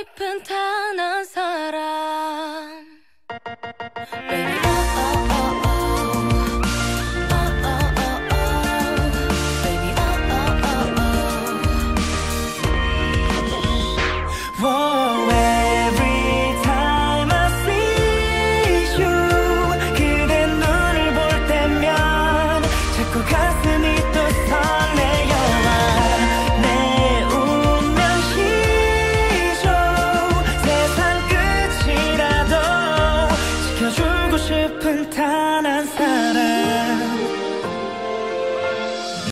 깊은 단한 사람. 是本他难散